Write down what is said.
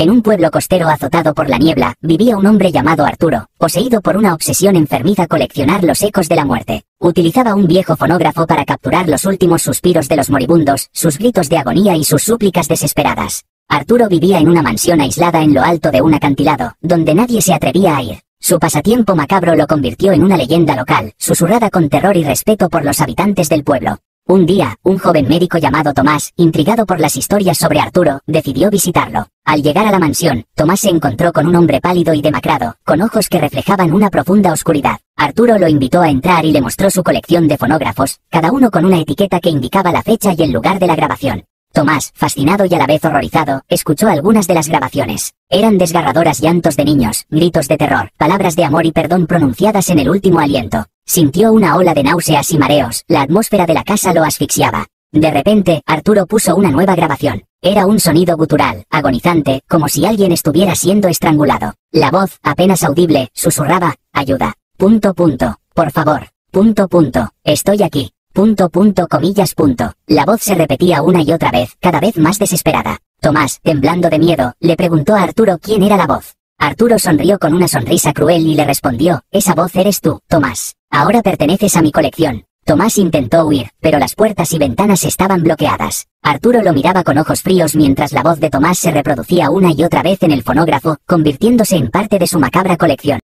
En un pueblo costero azotado por la niebla, vivía un hombre llamado Arturo, poseído por una obsesión enfermiza coleccionar los ecos de la muerte. Utilizaba un viejo fonógrafo para capturar los últimos suspiros de los moribundos, sus gritos de agonía y sus súplicas desesperadas. Arturo vivía en una mansión aislada en lo alto de un acantilado, donde nadie se atrevía a ir. Su pasatiempo macabro lo convirtió en una leyenda local, susurrada con terror y respeto por los habitantes del pueblo. Un día, un joven médico llamado Tomás, intrigado por las historias sobre Arturo, decidió visitarlo. Al llegar a la mansión, Tomás se encontró con un hombre pálido y demacrado, con ojos que reflejaban una profunda oscuridad. Arturo lo invitó a entrar y le mostró su colección de fonógrafos, cada uno con una etiqueta que indicaba la fecha y el lugar de la grabación. Tomás, fascinado y a la vez horrorizado, escuchó algunas de las grabaciones. Eran desgarradoras llantos de niños, gritos de terror, palabras de amor y perdón pronunciadas en el último aliento. Sintió una ola de náuseas y mareos, la atmósfera de la casa lo asfixiaba. De repente, Arturo puso una nueva grabación. Era un sonido gutural, agonizante, como si alguien estuviera siendo estrangulado. La voz, apenas audible, susurraba, ayuda. Punto punto, por favor. Punto punto, estoy aquí. Punto punto comillas punto. La voz se repetía una y otra vez, cada vez más desesperada. Tomás, temblando de miedo, le preguntó a Arturo quién era la voz. Arturo sonrió con una sonrisa cruel y le respondió, esa voz eres tú, Tomás. Ahora perteneces a mi colección. Tomás intentó huir, pero las puertas y ventanas estaban bloqueadas. Arturo lo miraba con ojos fríos mientras la voz de Tomás se reproducía una y otra vez en el fonógrafo, convirtiéndose en parte de su macabra colección.